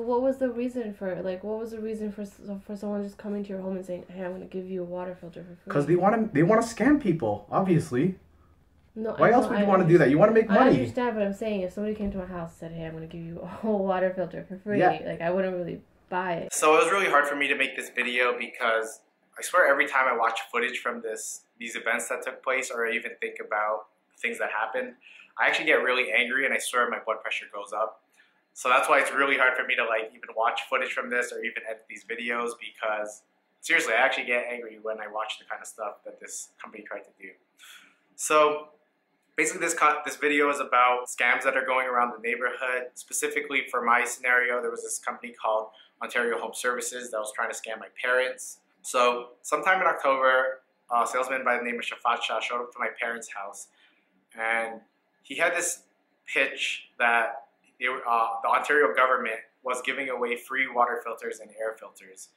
But what was the reason for it? Like, what was the reason for for someone just coming to your home and saying, "Hey, I'm gonna give you a water filter for free"? Because they want to they want to scam people, obviously. No, Why I else know- would I you want to do that? You want to make money. I understand, but I'm saying if somebody came to my house and said, "Hey, I'm gonna give you a whole water filter for free," Yeah. like I wouldn't really buy it. So it was really hard for me to make this video because I swear every time I watch footage from this these events that took place or I even think about things that happened, I actually get really angry and I swear my blood pressure goes up. So that's why it's really hard for me to like even watch footage from this or even edit these videos because seriously, I actually get angry when I watch the kind of stuff that this company tried to do. So basically this this video is about scams that are going around the neighborhood. Specifically for my scenario, there was this company called Ontario Home Services that was trying to scam my parents. So sometime in October, a salesman by the name of Shafaat Shah showed up to my parents' house, and he had this pitch that uh, the Ontario government was giving away free water filters and air filters,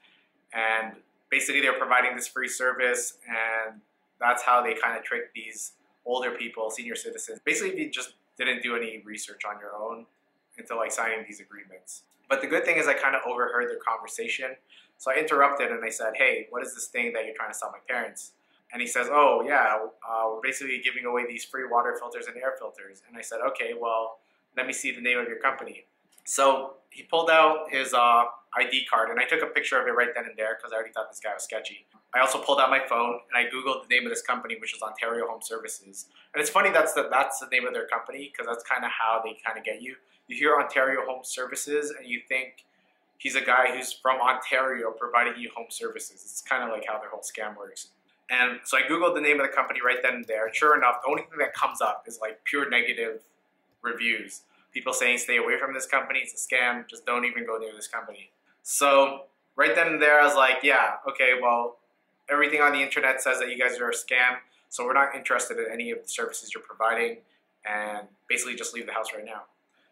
and basically they were providing this free service, and that's how they kind of tricked these older people, senior citizens. Basically, you just didn't do any research on your own into like signing these agreements. But the good thing is I kind of overheard their conversation. So I interrupted and I said, hey, what is this thing that you're trying to sell my parents? And he says, oh, yeah, uh, we're basically giving away these free water filters and air filters. And I said, okay, well, let me see the name of your company. So he pulled out his uh, ID card and I took a picture of it right then and there because I already thought this guy was sketchy. I also pulled out my phone and I Googled the name of this company, which is Ontario Home Services. And it's funny that's the, that's the name of their company because that's kind of how they kind of get you. You hear Ontario Home Services and you think he's a guy who's from Ontario providing you home services. It's kind of like how their whole scam works. And so I Googled the name of the company right then and there. Sure enough, the only thing that comes up is like pure negative reviews. People saying stay away from this company, it's a scam, just don't even go near this company. So right then and there, I was like, yeah, okay, well, everything on the internet says that you guys are a scam, so we're not interested in any of the services you're providing, and basically just leave the house right now.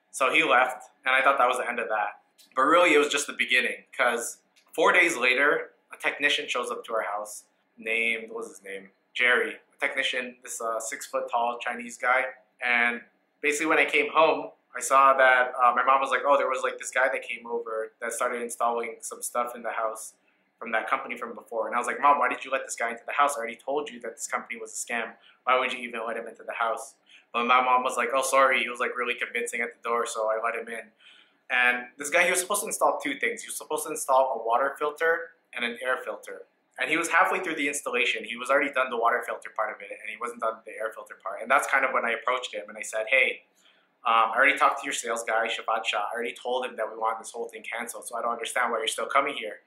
So he left, and I thought that was the end of that. But really, it was just the beginning, because four days later, a technician shows up to our house named, what was his name? Jerry, a technician, this uh, six foot tall Chinese guy. And basically, when I came home, I saw that uh, my mom was like, oh, there was like this guy that came over that started installing some stuff in the house from that company from before. And I was like, Mom, why did you let this guy into the house? I already told you that this company was a scam. Why would you even let him into the house? But my mom was like, oh, sorry. He was like really convincing at the door, so I let him in. And this guy, he was supposed to install two things. He was supposed to install a water filter and an air filter. And he was halfway through the installation. He was already done the water filter part of it, and he wasn't done the air filter part. And that's kind of when I approached him and I said, hey, um, I already talked to your sales guy, Shafaat Shah. I already told him that we want this whole thing canceled, so I don't understand why you're still coming here.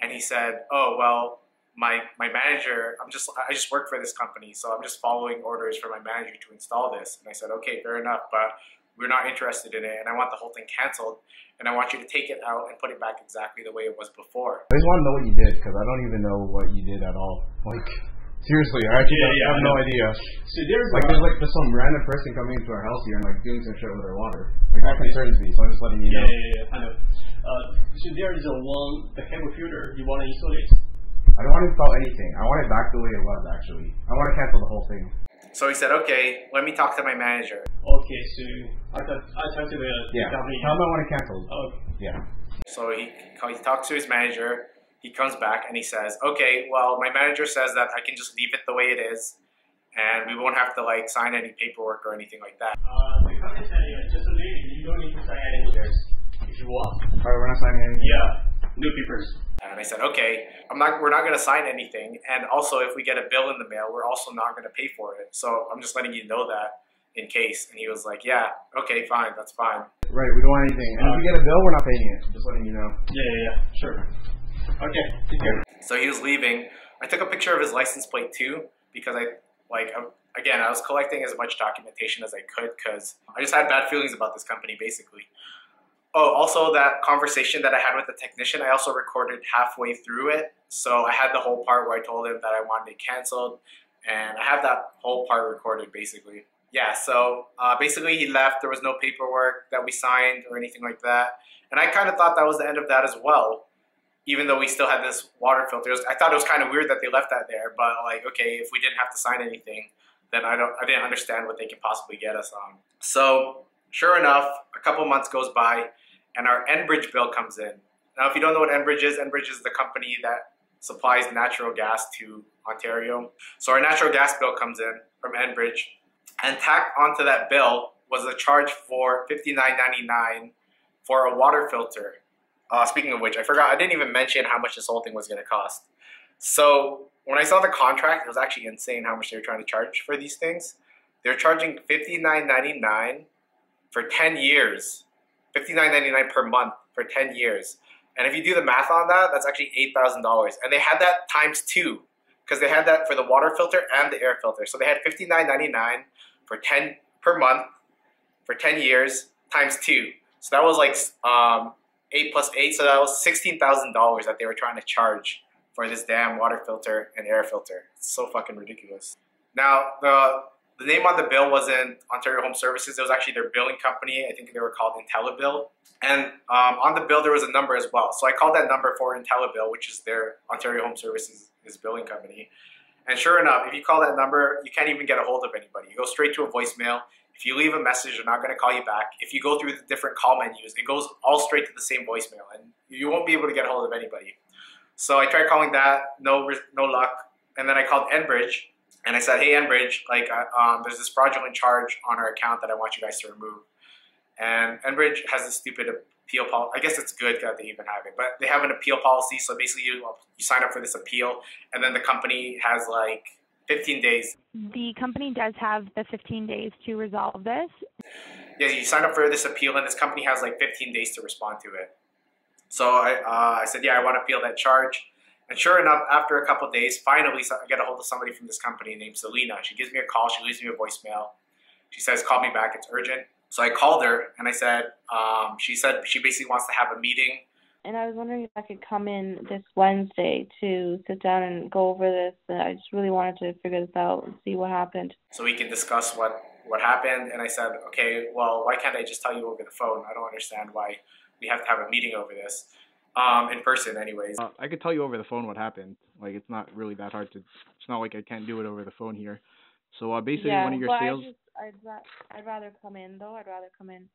And he said, oh, well, my, my manager, I'm just, I just work for this company, so I'm just following orders from my manager to install this. And I said, okay, fair enough, but we're not interested in it, and I want the whole thing canceled, and I want you to take it out and put it back exactly the way it was before. I just want to know what you did because I don't even know what you did at all. Like, seriously, I actually Yeah, don't- yeah, have I no idea. So there's Like, a- there's like just some random person coming into our house here and like doing some shit with their water. Like, that concerns me, so I'm just letting you yeah, know. yeah, yeah, I know. Uh, so there is a one the HEPA filter you want to install it. I don't want to install anything. I want it back the way it was, actually. I want to cancel the whole thing. So he said, okay, let me talk to my manager. Okay, so I thought I talked to the, Yeah. the company. Tell them I want it canceled. Oh, Yeah. So he, he talks to his manager. He comes back and he says, "Okay, well, my manager says that I can just leave it the way it is, and we won't have to like sign any paperwork or anything like that." uh, the company said yeah, just leave it. You don't need to sign any papers if you want. Alright, we're not signing anything. Yeah, no papers. And I said, "Okay, I'm not. We're not going to sign anything, and also if we get a bill in the mail, we're also not going to pay for it. So I'm just letting you know that in case." And he was like, "Yeah, okay, fine, that's fine." Right, we don't want anything. And if we get a bill, we're not paying it. Just letting you know. Yeah, yeah, yeah. Sure. Okay, take care. So he was leaving. I took a picture of his license plate too because I like um, again I was collecting as much documentation as I could because I just had bad feelings about this company basically. Oh, also that conversation that I had with the technician, I also recorded halfway through it. So I had the whole part where I told him that I wanted it canceled, and I have that whole part recorded basically. Yeah, so uh, basically he left. There was no paperwork that we signed or anything like that, and I kind of thought that was the end of that as well even though we still had this water filter, was- I thought it was kind of weird that they left that there. But like, okay, if we didn't have to sign anything, then I don't, I didn't understand what they could possibly get us on. So sure enough, a couple months goes by, and our Enbridge bill comes in. Now, if you don't know what Enbridge is, Enbridge is the company that supplies natural gas to Ontario. So our natural gas bill comes in from Enbridge, and tacked onto that bill was a charge for $59.99 for a water filter. Uh, speaking of which, I forgot, I didn't even mention how much this whole thing was going to cost. So when I saw the contract, it was actually insane how much they were trying to charge for these things. They're charging $59.99 for 10 years. $59.99 per month for 10 years. And if you do the math on that, that's actually $8,000. And they had that times two because they had that for the water filter and the air filter. So they had $59.99 for 10 per month for 10 years times two. So that was like um, eight plus eight. So that was $16,000 that they were trying to charge for this damn water filter and air filter. It's so fucking ridiculous. Now, the the name on the bill wasn't Ontario Home Services. It was actually their billing company. I think they were called IntelliBill. And um, on the bill, there was a number as well. So I called that number for IntelliBill, which is their Ontario Home Services billing company. And sure enough, if you call that number, you can't even get a hold of anybody. You go straight to a voicemail. If you leave a message, they're not going to call you back. If you go through the different call menus, it goes all straight to the same voicemail, and you won't be able to get a hold of anybody. So I tried calling that, no, no luck. And then I called Enbridge, and I said, "Hey, Enbridge, like, uh, um, there's this fraudulent charge on our account that I want you guys to remove." And Enbridge has this stupid appeal policy. I guess it's good that they even have it, but they have an appeal policy. So basically, you you sign up for this appeal, and then the company has like 15 days. The company does have the 15 days to resolve this. Yeah, you sign up for this appeal, and this company has like 15 days to respond to it. So I, uh, I said, yeah, I want to appeal that charge. And sure enough, after a couple days, finally I get a hold of somebody from this company named Selina. She gives me a call. She leaves me a voicemail. She says, call me back. It's urgent. So I called her and I said, um, she said she basically wants to have a meeting. And I was wondering if I could come in this Wednesday to sit down and go over this. I just really wanted to figure this out and see what happened. So we can discuss what, what happened. And I said, okay, well, why can't I just tell you over the phone? I don't understand why we have to have a meeting over this um, in person, anyways. Uh, I could tell you over the phone what happened. Like it's not really that hard to. It's not like I can't do it over the phone here. So uh, basically, yeah, one of your well, sales. I just, I'd, ra- I'd rather come in though. I'd rather come in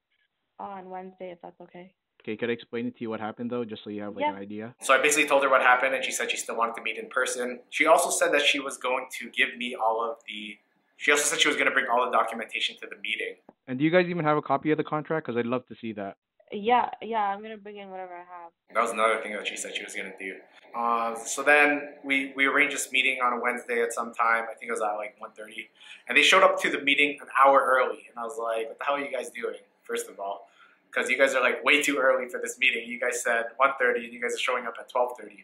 on Wednesday if that's okay. Okay, could I explain it to you what happened though, just so you have like Yeah. an idea? So I basically told her what happened, and she said she still wanted to meet in person. She also said that she was going to give me all of the. She also said she was going to bring all the documentation to the meeting. And do you guys even have a copy of the contract? Because I'd love to see that. Yeah, yeah. I'm gonna bring in whatever I have. That was another thing that she said she was going to do. Uh, so then we, we arranged this meeting on a Wednesday at some time. I think it was at like 1.30. And they showed up to the meeting an hour early. And I was like, what the hell are you guys doing, first of all? Because you guys are like way too early for this meeting. You guys said 1.30 and you guys are showing up at 12.30.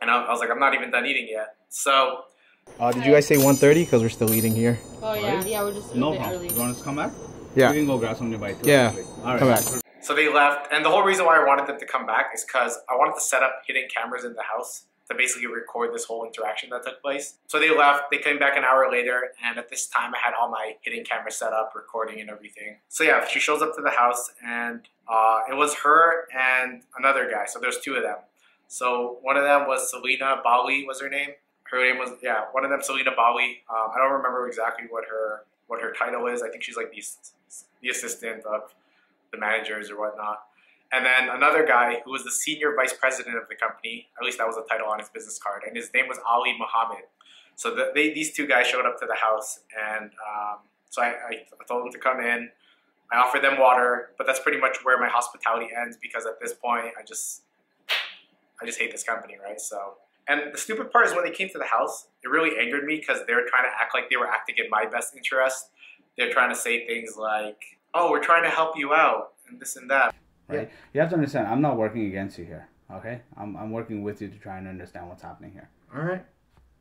And I, I was like, I'm not even done eating yet. So Uh, did you guys say 1.30? Because we're still eating here. Oh yeah, yeah. We're just a No bit problem. early. You want us to come back? Yeah. We can go grab something to buy too. Yeah. All right. Come back. So they left, and the whole reason why I wanted them to come back is because I wanted to set up hidden cameras in the house to basically record this whole interaction that took place. So they left, they came back an hour later, and at this time I had all my hidden cameras set up, recording and everything. So yeah, she shows up to the house, and uh, it was her and another guy, so there's two of them. So one of them was Selina Balli was her name. Her name was, yeah, one of them, Selina Balli. Um, I don't remember exactly what her what her title is. I think she's like the, the assistant of the managers or whatnot. And then another guy who was the senior vice president of the company, at least that was the title on his business card, and his name was Ali Mohammad. So the, they, these two guys showed up to the house, and um, so I, I told them to come in. I offered them water, but that's pretty much where my hospitality ends because at this point, I just, I just hate this company, right? So, and the stupid part is when they came to the house, it really angered me because they were trying to act like they were acting in my best interest. They're trying to say things like, "Oh, we're trying to help you out," and this and that. Right. You have to understand. I'm not working against you here. Okay. I'm I'm working with you to try and understand what's happening here. All right.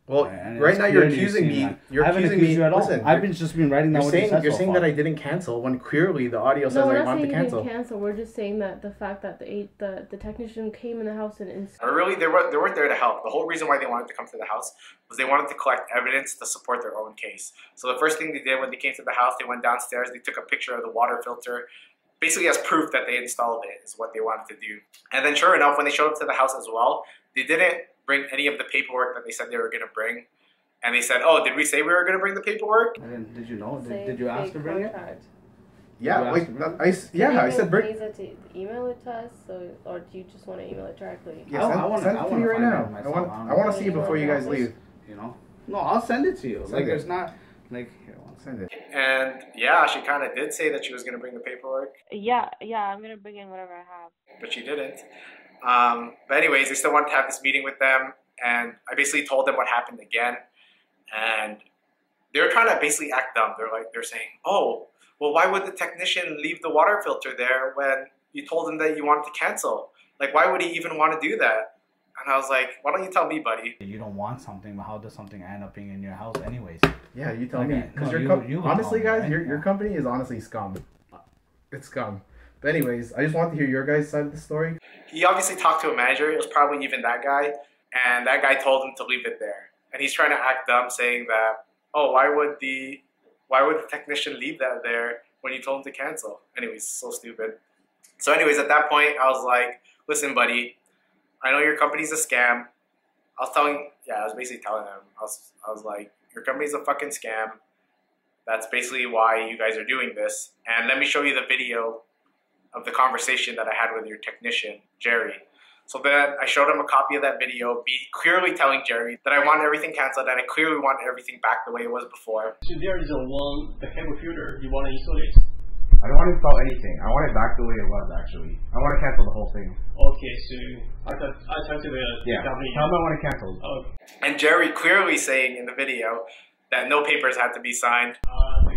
Well, Right, and right now you're accusing me. that. You're I haven't accusing accused me. you at all. Listen, I've you're- been just been writing down You're saying you said you're so saying far. that I didn't cancel when clearly the audio says No, we're I not wanted saying to you cancel. didn't cancel. We're just saying that the fact that the eight, the the technician came in the house and ins- Or really, they, were, they weren't there to help. The whole reason why they wanted to come to the house was they wanted to collect evidence to support their own case. So the first thing they did when they came to the house, they went downstairs, they took a picture of the water filter, basically as proof that they installed it, is what they wanted to do. And then, sure enough, when they showed up to the house as well, they didn't bring any of the paperwork that they said they were going to bring. And they said, "Oh, did we say we were going to bring the paperwork?" I didn't- Did you know? Did, did you ask fake to bring it? Yeah, like asked me? I s- yeah, I said bring. Needs it to email it to us, so or do you just want to email it directly? Yeah, I- send, I wanna- send it to wanna right now. I want I want to see it before you guys leave. You know? No, I'll send it to you. Send like, it. there's not like here. One Send it. And yeah, she kind of did say that she was going to bring the paperwork, Yeah, yeah, I'm gonna bring in whatever I have. but she didn't. Um, but anyways, I still wanted to have this meeting with them, and I basically told them what happened again, and they were trying to basically act dumb. They're like, they're saying, "Oh, well, why would the technician leave the water filter there when you told him that you wanted to cancel? Like, why would he even want to do that?" And I was like, "Why don't you tell me, buddy?" You don't want something, but how does something end up being in your house anyways? Yeah, you tell Okay, me. Because no, your you- com- you honestly, tell me, guys, right? your your company is honestly scum. It's scum. But anyways, I just want to hear your guys' side of the story. He obviously talked to a manager. It was probably even that guy, and that guy told him to leave it there. And he's trying to act dumb, saying that, "Oh, why would the, why would the technician leave that there when you told him to cancel?" Anyways, so stupid. So, anyways, at that point, I was like, "Listen, buddy, I know your company's a scam." I was telling, yeah, I was basically telling him, I was, I was like, "Your company's a fucking scam. That's basically why you guys are doing this." And let me show you the video of the conversation that I had with your technician, Jerry. So then I showed him a copy of that video, be clearly telling Jerry that I want everything canceled and I clearly want everything back the way it was before. So there is a one the HEPA filter you want to install it. I don't want to install anything. I want it back the way it was actually. I want to cancel the whole thing. Okay, so I thought I talked to the Yeah. company. Tell them I want it canceled. Okay. And Jerry clearly saying in the video that no papers had to be signed. Uh,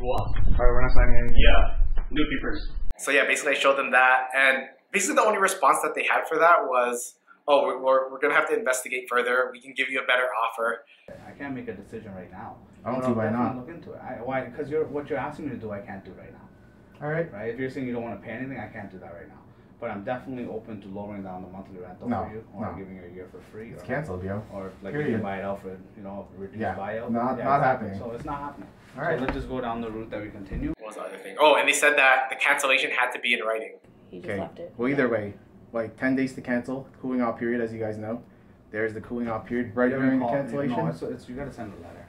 if you want. Alright, we're not signing anything. Yeah, no papers. So yeah, basically I showed them that, and basically the only response that they had for that was, "Oh, we're, we're, we're gonna have to investigate further. We can give you a better offer." I can't make a decision right now. I don't But see I'll why definitely not. Look into it. I, why? Because you're what you're asking me to do, I can't do right now. All right. Right? If you're saying you don't want to pay anything, I can't do that right now. But I'm definitely open to lowering down the monthly rental No, for you, or no. giving you a year for free, It's or, canceled, yo. or like Period. you buy it out for you know reduced Yeah, buyout. not- Yeah, not exactly. happening. So it's not happening. All right. So let's just go down the route that we continue. What was the other thing? Oh, and they said that the cancellation had to be in writing. He just Okay. left it. Well, either way, like ten days to cancel, cooling off period, as you guys know. There's the cooling off period right You during the call- cancellation. No, it's, it's you got to send a letter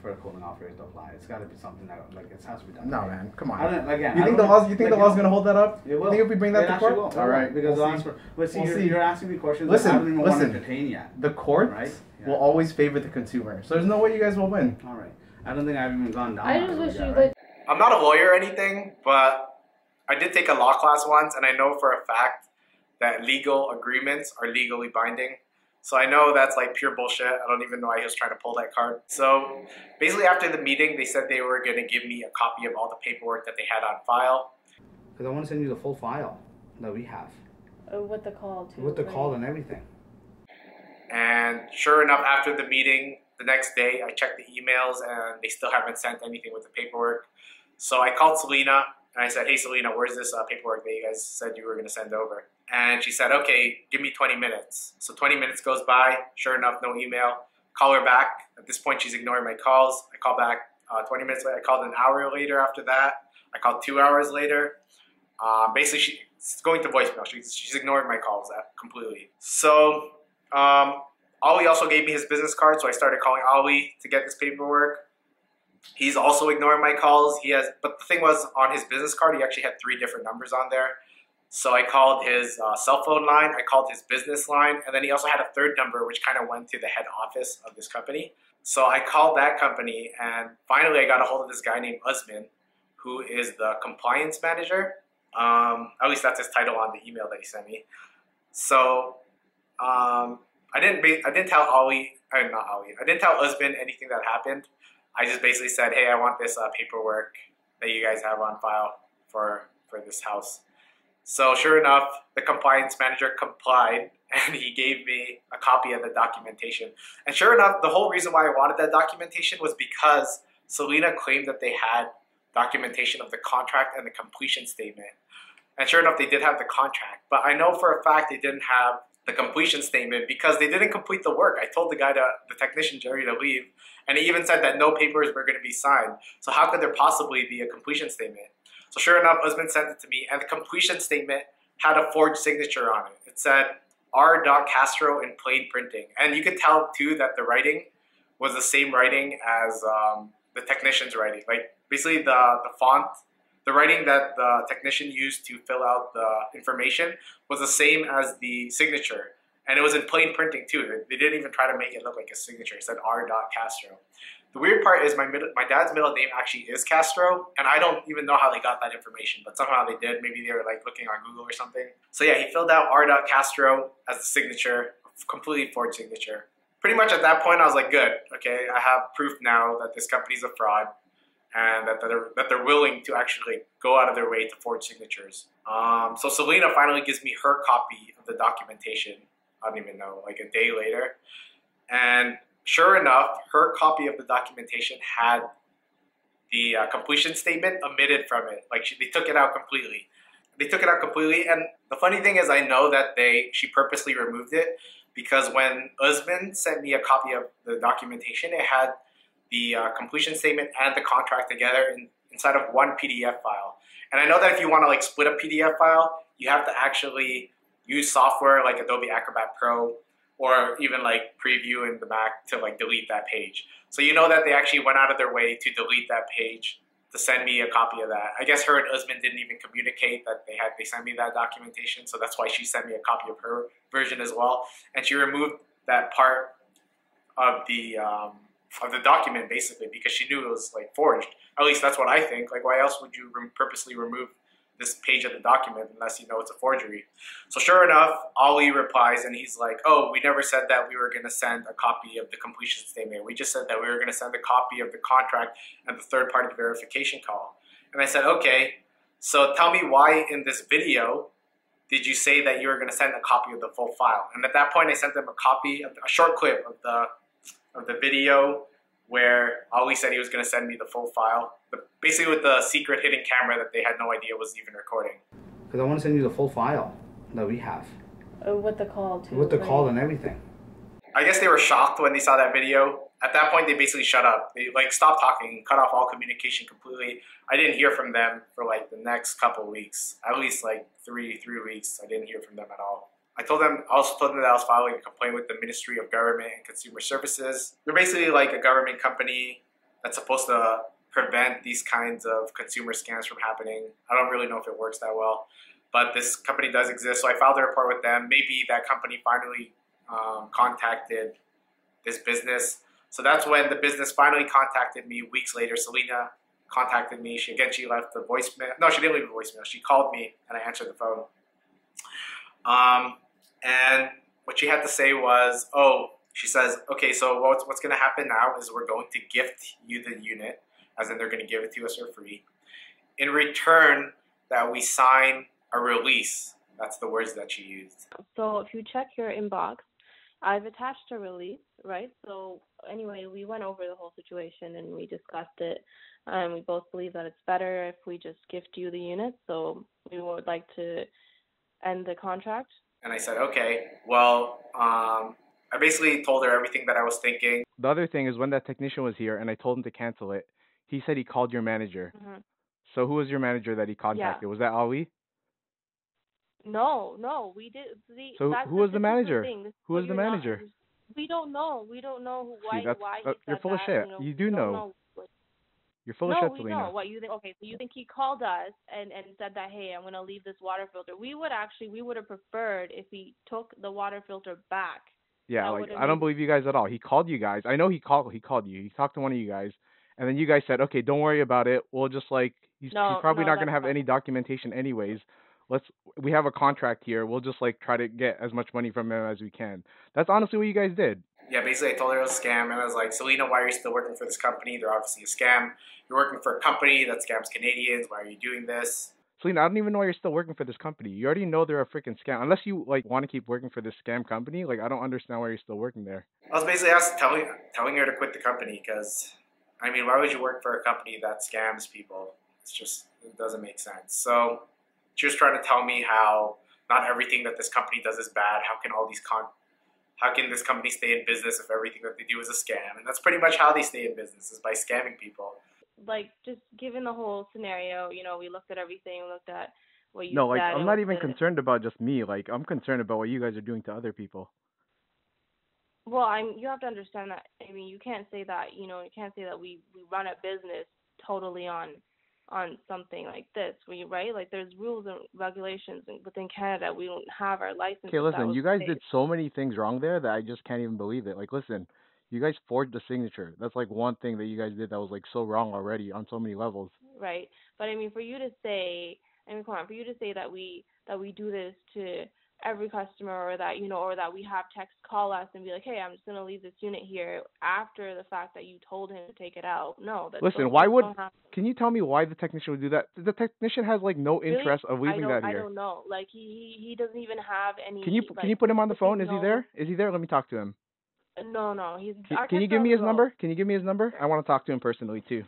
for a cooling off period to apply. It's got to be something that like it has to be done. No, man, come on. I on. don't, again, You I think the don't- laws? You think like, the law's gonna hold that up? It You will. think if we bring that It to court? will. All It will, right, because we'll I'll see. answer- But see, We'll you're, see. you're asking me questions Listen, that I haven't even want to listen. entertain yet. The court Right? will always favor the consumer. So there's no way you guys will win. All right. I don't think I've even gone down. I just wish you right? like I'm not a lawyer or anything, but I did take a law class once, and I know for a fact that legal agreements are legally binding. So I know that's like pure bullshit. I don't even know why he was trying to pull that card. So basically, after the meeting, they said they were going to give me a copy of all the paperwork that they had on file. Because I want to send you the full file that we have uh, with the call too. with the right? call and everything. And sure enough, after the meeting, the next day, I checked the emails and they still haven't sent anything with the paperwork. So I called Selina and I said, Hey, Selina, where's this uh, paperwork that you guys said you were going to send over? And she said, Okay, give me 20 minutes. So 20 minutes goes by. Sure enough, no email. Call her back. At this point, she's ignoring my calls. I call back uh, 20 minutes later. I called an hour later after that. I called two hours later. Uh, basically, she's going to voicemail. She's, she's ignoring my calls uh, completely. So um, Ali also gave me his business card, so I started calling Ali to get this paperwork. He's also ignoring my calls. He has, but the thing was, on his business card, he actually had three different numbers on there. So I called his uh, cell phone line, I called his business line, and then he also had a third number, which kind of went to the head office of this company. So I called that company, and finally I got a hold of this guy named Usman, who is the compliance manager. Um, at least that's his title on the email that he sent me. So um, I didn't I didn't tell Ali, uh, not Ali, I didn't tell Usman anything that happened. I just basically said, hey, I want this uh, paperwork that you guys have on file for for this house. So sure enough, the compliance manager complied and he gave me a copy of the documentation. And sure enough, the whole reason why I wanted that documentation was because Selina claimed that they had documentation of the contract and the completion statement. And sure enough, they did have the contract. But I know for a fact they didn't have the completion statement because they didn't complete the work. I told the guy to, the technician Jerry to leave, and he even said that no papers were going to be signed. So how could there possibly be a completion statement? So sure enough, Usman sent it to me, and the completion statement had a forged signature on it. It said R. Castro in plain printing, and you could tell too that the writing was the same writing as um, the technician's writing. Like basically the the font, the writing that the technician used to fill out the information was the same as the signature, and it was in plain printing too. They didn't even try to make it look like a signature. It said R. Castro. The weird part is my middle, my dad's middle name actually is Castro, and I don't even know how they got that information, but somehow they did. Maybe they were like looking on Google or something. So yeah, he filled out R. Castro as the signature, completely forged signature. Pretty much at that point, I was like, good, okay, I have proof now that this company's a fraud, and that they're that they're willing to actually go out of their way to forge signatures. Um, so Selina finally gives me her copy of the documentation. I don't even know, like a day later, and Sure enough, her copy of the documentation had the uh, completion statement omitted from it. Like she, they took it out completely. They took it out completely, and the funny thing is, I know that they she purposely removed it because when Usman sent me a copy of the documentation, it had the uh, completion statement and the contract together in, inside of one PDF file. And I know that if you want to like split a PDF file, you have to actually use software like Adobe Acrobat Pro or even like preview in the Mac to like delete that page. So you know that they actually went out of their way to delete that page to send me a copy of that. I guess her and Usman didn't even communicate that they had they sent me that documentation, so that's why she sent me a copy of her version as well. And she removed that part of the um, of the document basically because she knew it was like forged. At least that's what I think. Like, why else would you purposely remove this page of the document unless you know it's a forgery. So sure enough, Ali replies and he's like, oh, we never said that we were going to send a copy of the completion statement. We just said that we were going to send a copy of the contract and the third party verification call. And I said, okay, so tell me why in this video did you say that you were going to send a copy of the full file? And at that point, I sent them a copy, of a short clip of the of the video where Ali said he was going to send me the full file, but basically with the secret hidden camera that they had no idea was even recording. Because I want to send you the full file that we have. Uh, with the call too. With the right? call and everything. I guess they were shocked when they saw that video. At that point, they basically shut up. They like stopped talking, cut off all communication completely. I didn't hear from them for like the next couple weeks, at least like three three weeks. I didn't hear from them at all. I told them, also told them that I was filing a complaint with the Ministry of Government and Consumer Services. They're basically like a government company that's supposed to prevent these kinds of consumer scams from happening. I don't really know if it works that well, but this company does exist. So I filed a report with them. Maybe that company finally um, contacted this business. So that's when the business finally contacted me weeks later. Selina contacted me. She again she left the voicemail. No, she didn't leave a voicemail. She called me and I answered the phone. Um, and what she had to say was, oh, she says, okay, so what's, what's going to happen now is we're going to gift you the unit, as in they're going to give it to us for free. In return, that we sign a release. That's the words that she used. So if you check your inbox, I've attached a release, right? So anyway, we went over the whole situation and we discussed it. And we both believe that it's better if we just gift you the unit. So we would like to end the contract. And I said, okay, well, um, I basically told her everything that I was thinking. The other thing is when that technician was here and I told him to cancel it, he said he called your manager. Mhm. So who was your manager that he contacted? Was that Ali? No, no, we did. See, So that's who was the manager? thing. Who was the you're not manager? We don't know. We don't know who, why. See, that's, why uh, he you're said full of that, shit. You, know, You do know. know. You're full no, of shit, we Selina. know what you think. Okay, so you think he called us and and said that, hey, I'm gonna leave this water filter. We would actually, we would have preferred if he took the water filter back. Yeah, That like I don't believe you guys at all. He called you guys. I know he called. He called you. He talked to one of you guys, and then you guys said, "Okay, don't worry about it. We'll just like he's, No, he's probably no, not gonna have not- any documentation anyways. Let's we have a contract here. We'll just like try to get as much money from him as we can. That's honestly what you guys did. Yeah, basically I told her it was a scam, and I was like, Selina, why are you still working for this company? They're obviously a scam. You're working for a company that scams Canadians. Why are you doing this? Selina, I don't even know why you're still working for this company. You already know they're a freaking scam. Unless you like want to keep working for this scam company, like I don't understand why you're still working there. I was basically asked, telling telling her to quit the company because, I mean, why would you work for a company that scams people? It's just it doesn't make sense. So she was trying to tell me how not everything that this company does is bad. How can all these con how can this company stay in business if everything that they do is a scam? And that's pretty much how they stay in business is by scamming people. Like just given the whole scenario, you know, we looked at everything. We looked at what you no, like. I'm not even the- concerned about just me. Like I'm concerned about what you guys are doing to other people. Well, I'm. You have to understand that. I mean, you can't say that. You know, you can't say that we we run a business totally on on something like this. We right? Like there's rules and regulations and within Canada. We don't have our license. Okay, listen, you guys did so many things wrong there that I just can't even believe it. Like, listen, you guys forged the signature. That's like one thing that you guys did that was like so wrong already on so many levels. Right, but I mean, for you to say, I mean, come on, for you to say that we that we do this to every customer or that you know or that we have text call us and be like hey i'm just going to leave this unit here after the fact that you told him to take it out. No that's listen why would can you tell me why the technician would do that? The technician has like no really? interest of leaving that here. i don't know. Like he he doesn't even have any can you like, can you put him on the phone? Is no, he there? Is he there? Let me talk to him. No no he's can, can you give me his number? Can you give me his number? I want to talk to him personally too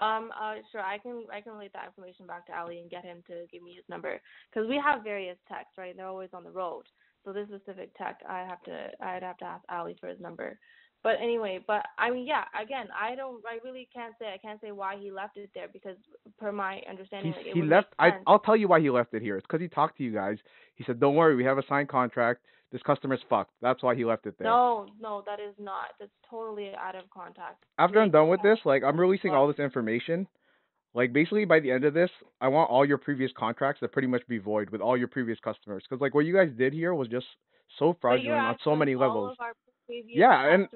um, uh, sure. I can I can relate that information back to Ali and get him to give me his number because we have various techs, right? They're always on the road. So this specific tech, I have to I'd have to ask Ali for his number. But anyway, but I mean, yeah. Again, I don't. I really can't say. I can't say why he left it there because, per my understanding, like, he left. I I'll tell you why he left it here. It's because he talked to you guys. He said, "Don't worry, we have a signed contract this customer's fucked. That's why he left it there. No, no, that is not. That's totally out of contact. After I'm done with this, like I'm releasing all this information. Like basically by the end of this, I want all your previous contracts to pretty much be void with all your previous customers. Because like what you guys did here was just so fraudulent on so many levels yeah, and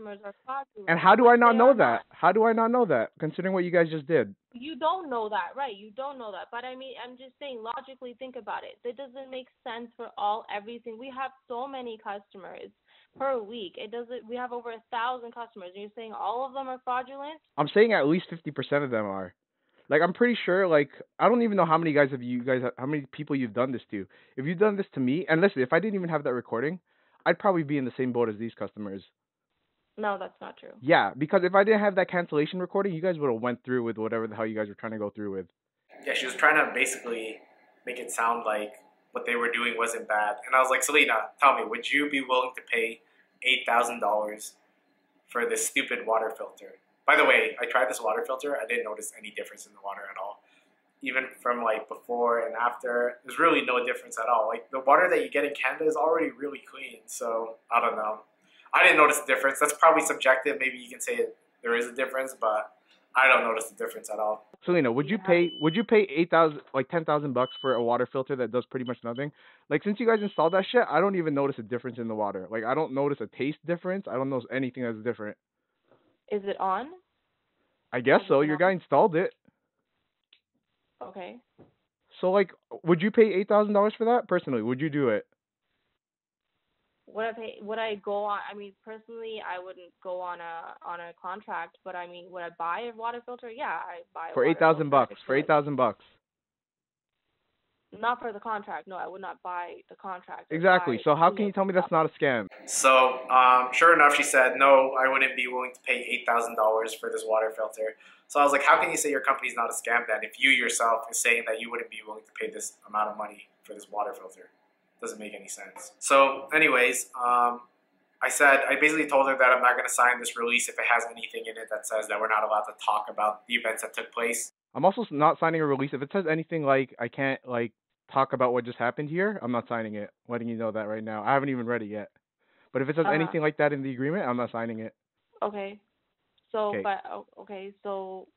and how do I not know that? Not. How do I not know that? Considering what you guys just did. You don't know that, right? You don't know that. But I mean, I'm just saying, logically, think about it. It doesn't make sense for all everything. We have so many customers per week. It doesn't. We have over a thousand customers. And you're saying all of them are fraudulent? I'm saying at least fifty percent of them are. Like I'm pretty sure. Like I don't even know how many guys have you guys how many people you've done this to. If you've done this to me, and listen, if I didn't even have that recording, I'd probably be in the same boat as these customers. No, that's not true. Yeah, because if I didn't have that cancellation recording, you guys would have went through with whatever the hell you guys were trying to go through with. Yeah, she was trying to basically make it sound like what they were doing wasn't bad. And I was like, Selina, tell me, would you be willing to pay eight thousand dollars for this stupid water filter? By the way, I tried this water filter. I didn't notice any difference in the water at all. Even from like before and after, there's really no difference at all. Like the water that you get in Canada is already really clean. So I don't know. I didn't notice the difference. That's probably subjective. Maybe you can say there is a difference, but I don't notice the difference at all. Selina, would you pay would you pay eight thousand like ten thousand bucks for a water filter that does pretty much nothing? Like since you guys installed that shit, I don't even notice a difference in the water. Like I don't notice a taste difference. I don't notice anything that's different. Is it on? I guess so. Your guy installed it. Okay. So like, would you pay eight thousand dollars for that personally? Would you do it? would I pay? Would I go on? I mean, personally, I wouldn't go on a on a contract, but I mean, would I buy a water filter? Yeah, I buy for eight thousand bucks. For eight thousand bucks. Not for the contract. No, I would not buy the contract. Exactly. So how can you tell me that's not a scam? So, um, sure enough, she said, no, I wouldn't be willing to pay eight thousand dollars for this water filter. So I was like, how can you say your company's not a scam then if you yourself is saying that you wouldn't be willing to pay this amount of money for this water filter? doesn't make any sense. So, anyways, um, I said I basically told her that I'm not going to sign this release if it has anything in it that says that we're not allowed to talk about the events that took place. I'm also not signing a release if it says anything like I can't like talk about what just happened here. I'm not signing it. Letting you know that right now. I haven't even read it yet. But if it says uh-huh. anything like that in the agreement, I'm not signing it. Okay. So, okay. but okay, so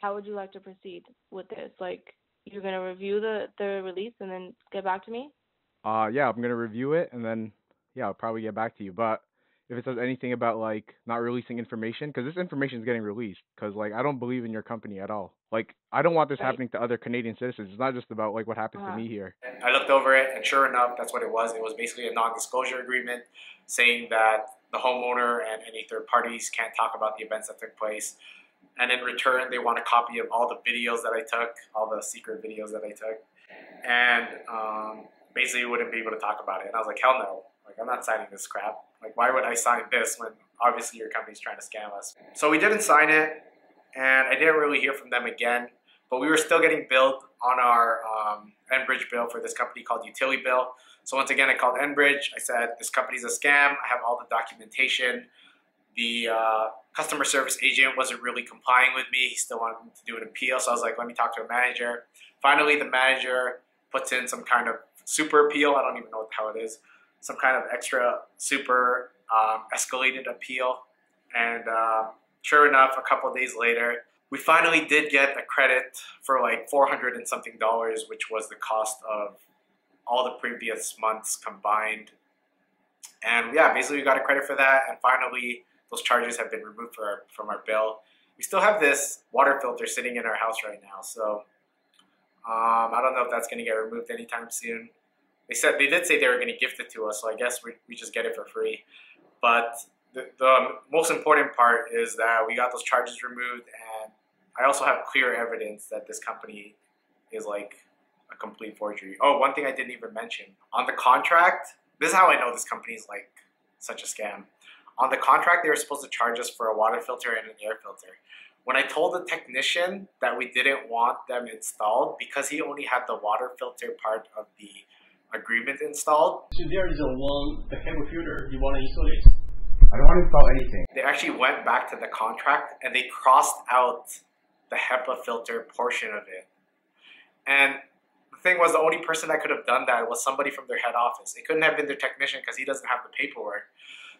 how would you like to proceed with this? Like, you're gonna review the the release and then get back to me? uh, yeah, I'm gonna review it and then yeah, I'll probably get back to you. But if it says anything about like not releasing information, because this information is getting released, because like I don't believe in your company at all. Like I don't want this right. happening to other Canadian citizens. It's not just about like what happened uh-huh. to me here. And I looked over it, and sure enough, that's what it was. It was basically a non-disclosure agreement saying that the homeowner and any third parties can't talk about the events that took place. And in return, they want a copy of all the videos that I took, all the secret videos that I took. And um, basically wouldn't be able to talk about it. And I was like, hell no. Like, I'm not signing this crap. Like, why would I sign this when obviously your company's trying to scam us? So we didn't sign it, and I didn't really hear from them again. But we were still getting billed on our um, Enbridge bill for this company called UtilEbill. So once again, I called Enbridge. I said, this company's a scam. I have all the documentation. The uh, customer service agent wasn't really complying with me. He still wanted to do an appeal. So I was like, let me talk to a manager. Finally, the manager puts in some kind of super appeal. I don't even know hell it is. Some kind of extra super um, escalated appeal. And uh, sure enough, a couple days later, we finally did get a credit for like 400 and something dollars, which was the cost of all the previous months combined. And yeah, basically we got a credit for that. And finally, those charges have been removed our, from our bill. We still have this water filter sitting in our house right now. So um, I don't know if that's going to get removed anytime soon. They said they did say they were going to gift it to us, so I guess we, we just get it for free. But the, the um, most important part is that we got those charges removed, and I also have clear evidence that this company is like a complete forgery. Oh, one thing I didn't even mention on the contract. This is how I know this company is like such a scam. On the contract, they were supposed to charge us for a water filter and an air filter. When I told the technician that we didn't want them installed because he only had the water filter part of the agreement installed. So there is a one, the HEPA filter, you want to install it? I don't want to install anything. They actually went back to the contract and they crossed out the HEPA filter portion of it. And the thing was, the only person that could have done that was somebody from their head office. It couldn't have been their technician because he doesn't have the paperwork.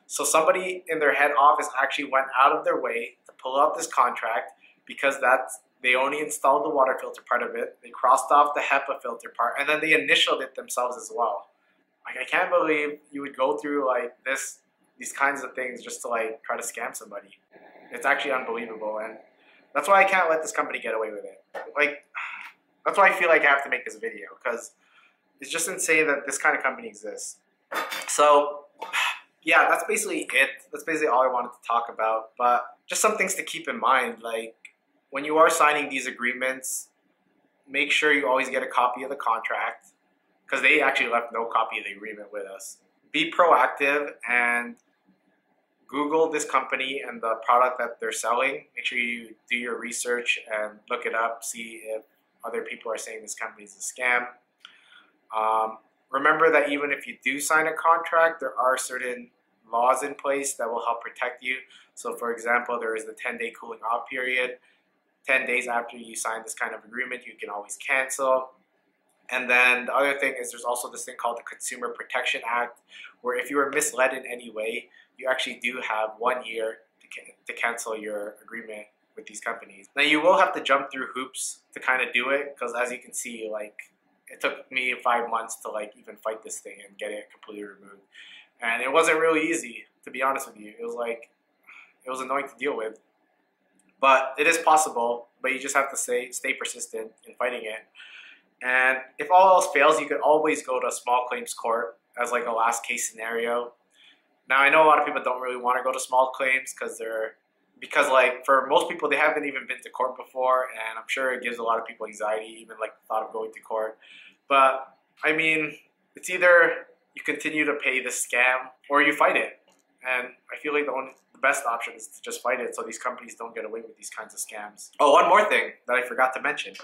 So somebody in their head office actually went out of their way to pull out this contract because that's they only installed the water filter part of it. They crossed off the HEPA filter part, and then they initialed it themselves as well. Like I can't believe you would go through like this, these kinds of things just to like try to scam somebody. It's actually unbelievable, and that's why I can't let this company get away with it. Like that's why I feel like I have to make this video because it's just insane that this kind of company exists. So yeah, that's basically it. That's basically all I wanted to talk about. But just some things to keep in mind. Like when you are signing these agreements, make sure you always get a copy of the contract because they actually left no copy of the agreement with us. Be proactive and Google this company and the product that they're selling. Make sure you do your research and look it up, see if other people are saying this company is a scam. Um, remember that even if you do sign a contract, there are certain laws in place that will help protect you. So, for example, there is the 10 day cooling off period. 10 days after you sign this kind of agreement, you can always cancel. And then the other thing is there's also this thing called the Consumer Protection Act, where if you were misled in any way, you actually do have one year to, to cancel your agreement with these companies. Now you will have to jump through hoops to kind of do it, because as you can see, like it took me five months to like even fight this thing and get it completely removed. And it wasn't really easy, to be honest with you. It was like, it was annoying to deal with. But it is possible, but you just have to stay, stay persistent in fighting it. And if all else fails, you could always go to a small claims court as like a last case scenario. Now I know a lot of people don't really want to go to small claims because they're because like for most people they haven't even been to court before and i'm sure it gives a lot of people anxiety even like the thought of going to court but i mean it's either you continue to pay the scam or you fight it and i feel like the only the best option is to just fight it so these companies don't get away with these kinds of scams. Oh one more thing that i forgot to mention.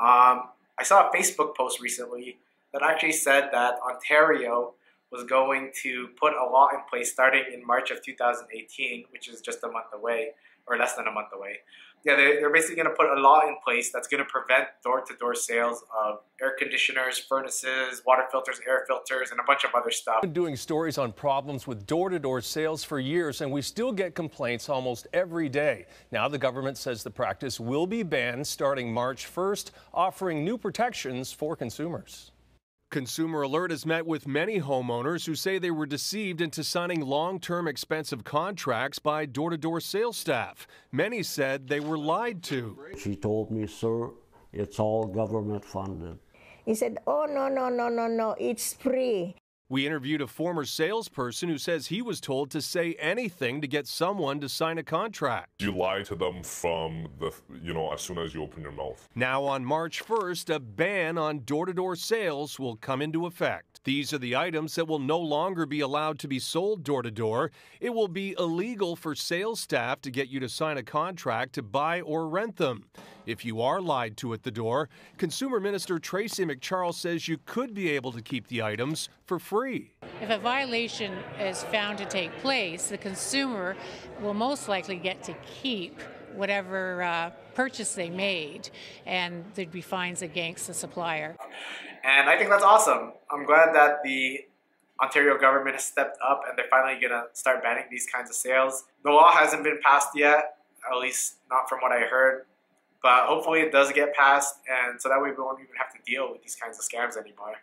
Um, i saw a facebook post recently that actually said that ontario was going to put a law in place starting in March of 2018, which is just a month away, or less than a month away. Yeah, they're, basically going to put a law in place that's going to prevent door to door sales of air conditioners, furnaces, water filters, air filters, and a bunch of other stuff. Doing stories on problems with door to door sales for years, and we still get complaints almost every day. Now, the government says the practice will be banned starting March 1st, offering new protections for consumers. Consumer Alert has met with many homeowners who say they were deceived into signing long term expensive contracts by door to door sales staff. Many said they were lied to. She told me, sir, it's all government funded. He said, oh, no, no, no, no, no, it's free. We interviewed a former salesperson who says he was told to say anything to get someone to sign a contract. You lie to them from the, you know, as soon as you open your mouth. Now, on March 1st, a ban on door to door sales will come into effect. These are the items that will no longer be allowed to be sold door to door. It will be illegal for sales staff to get you to sign a contract to buy or rent them. If you are lied to at the door, Consumer Minister Tracy McCharles says you could be able to keep the items for free. If a violation is found to take place, the consumer will most likely get to keep whatever uh, purchase they made, and there'd be fines against the supplier. And I think that's awesome. I'm glad that the Ontario government has stepped up and they're finally going to start banning these kinds of sales. The law hasn't been passed yet, at least not from what I heard. But hopefully it does get passed, and so that way we won't even have to deal with these kinds of scams anymore.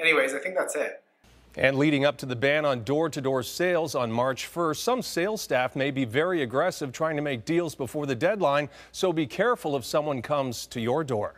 Anyways, I think that's it. And leading up to the ban on door to door sales on March 1st, some sales staff may be very aggressive trying to make deals before the deadline, so be careful if someone comes to your door.